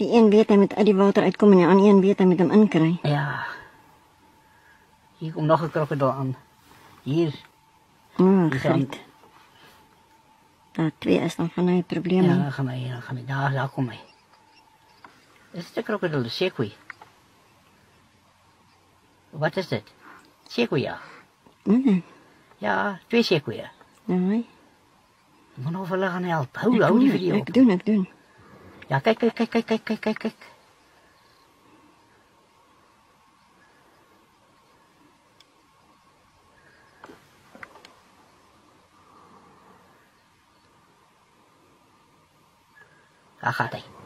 Die een weet hy met uit die water uitkom en die ander een weet hy met hom inkry. Ja. Hier komt nog een krokodil aan. Hier. O, oh, gaan- griet. Daar twee is dan van hy probleem. Ja, Ja. dan gaan wij, dan gaan wij. Daar, daar kom hij. Is het een krokodil? De sequoia. Wat is dit? Sequoia. Nee, Ja, twee sequoia. nee. Ik moet nog wel gaan helpen. Hou, hou die video. Ek doen, ek doen. 赤い赤い赤い赤い赤い赤い赤い赤い。い。